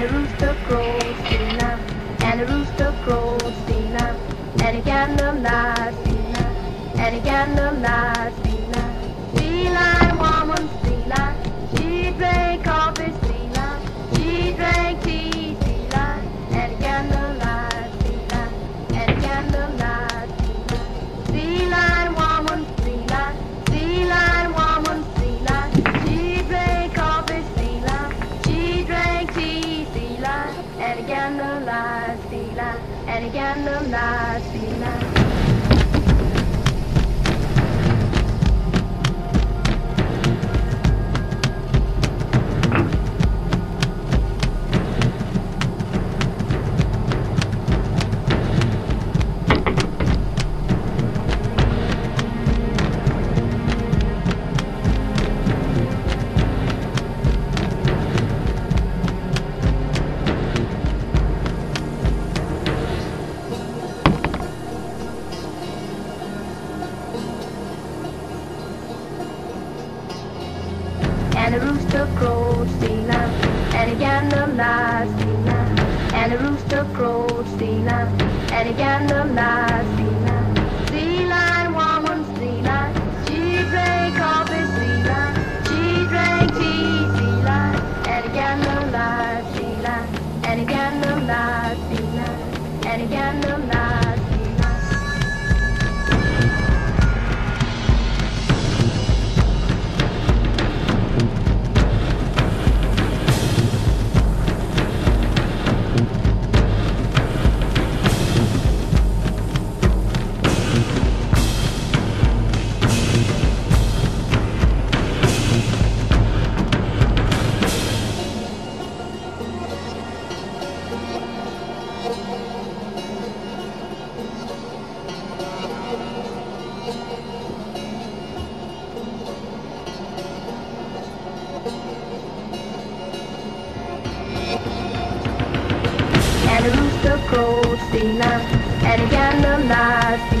and the rooster crows Stina, and the rooster crows Stina, and again the candle lights Stina, and again the candle lights Stina. Feline woman Stina, and the candle lights and the rooster crows Stina, and the candle lights Stina, and the rooster crows Stina, and the candle lights Stina. Sea lion woman Stina, she drank coffee Stina, she drank tea Stina, and the candle lights Stina, and the candle lights Stina, and the the crows Stina, and the candle lights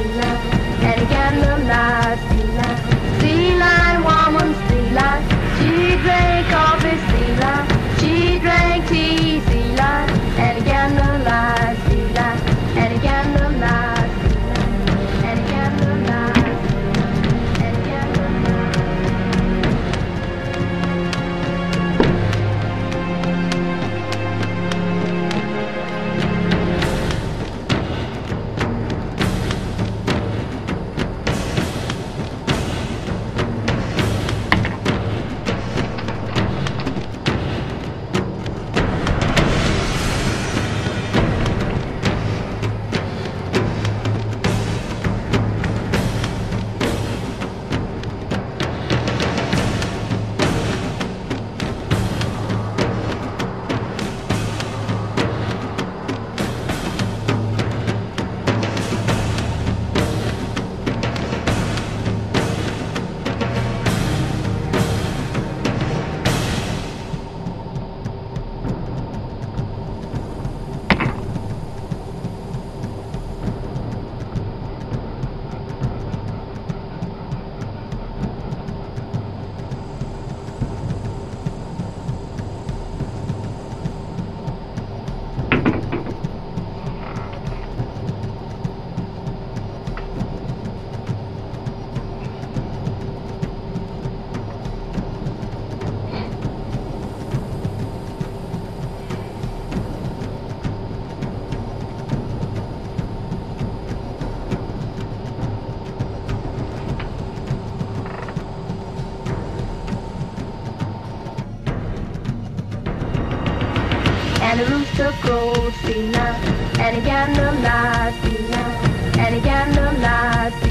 and the rooster crows Stina, and again the candle lights Stina, and again the candle lights